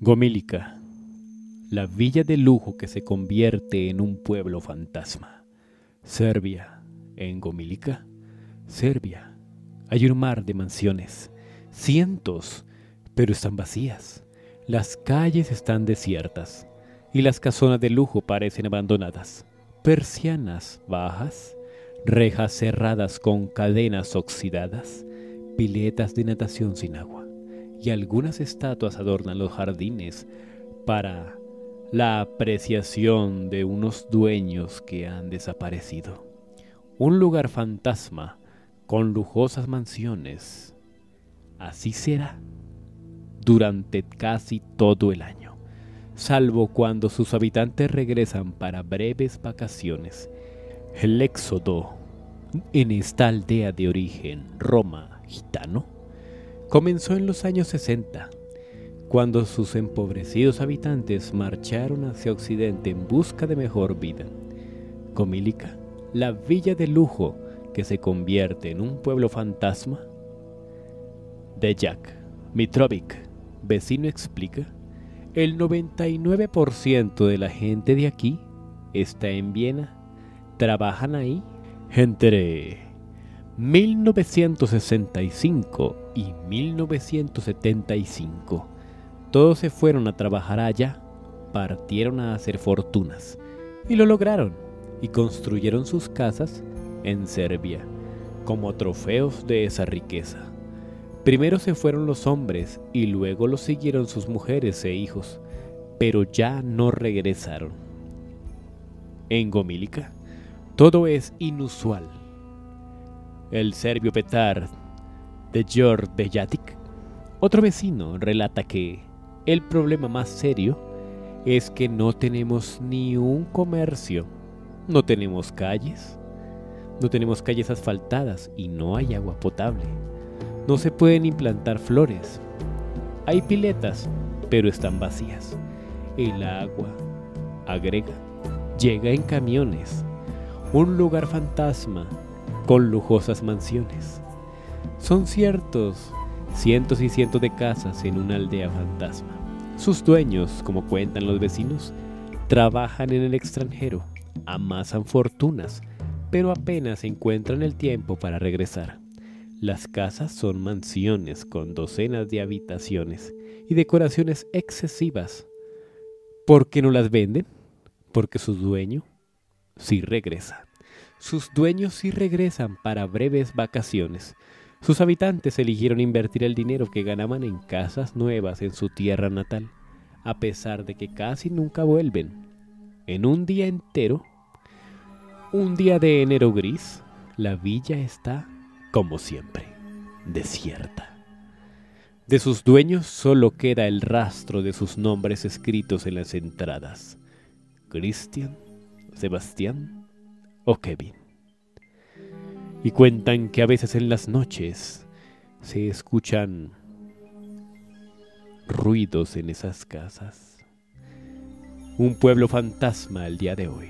Gomílica, la villa de lujo que se convierte en un pueblo fantasma. Serbia, en Gomílica, Serbia, hay un mar de mansiones, cientos, pero están vacías. Las calles están desiertas y las casonas de lujo parecen abandonadas. Persianas bajas, rejas cerradas con cadenas oxidadas, piletas de natación sin agua y algunas estatuas adornan los jardines para la apreciación de unos dueños que han desaparecido. Un lugar fantasma con lujosas mansiones. Así será durante casi todo el año, salvo cuando sus habitantes regresan para breves vacaciones. El éxodo en esta aldea de origen Roma gitano comenzó en los años 60, cuando sus empobrecidos habitantes marcharon hacia Occidente en busca de mejor vida. Comílica, la villa de lujo que se convierte en un pueblo fantasma. De Jack Mitrovic, vecino explica, el 99% de la gente de aquí está en Viena, trabajan ahí entre 1965 y 1975. Todos se fueron a trabajar allá, partieron a hacer fortunas y lo lograron y construyeron sus casas en Serbia como trofeos de esa riqueza. Primero se fueron los hombres y luego los siguieron sus mujeres e hijos, pero ya no regresaron. En Gomílica, todo es inusual el serbio Petar de George Bejatic, otro vecino relata que el problema más serio es que no tenemos ni un comercio, no tenemos calles, no tenemos calles asfaltadas y no hay agua potable. No se pueden implantar flores. Hay piletas, pero están vacías. El agua, agrega, llega en camiones. Un lugar fantasma con lujosas mansiones. Son ciertos cientos y cientos de casas en una aldea fantasma. Sus dueños, como cuentan los vecinos, trabajan en el extranjero, amasan fortunas, pero apenas encuentran el tiempo para regresar. Las casas son mansiones con docenas de habitaciones y decoraciones excesivas. ¿Por qué no las venden? Porque su dueño sí regresa. Sus dueños sí regresan para breves vacaciones. Sus habitantes eligieron invertir el dinero que ganaban en casas nuevas en su tierra natal, a pesar de que casi nunca vuelven. En un día entero, un día de enero gris, la villa está, como siempre, desierta. De sus dueños solo queda el rastro de sus nombres escritos en las entradas. Cristian, Sebastián, o Kevin. Y cuentan que a veces en las noches se escuchan ruidos en esas casas. Un pueblo fantasma el día de hoy.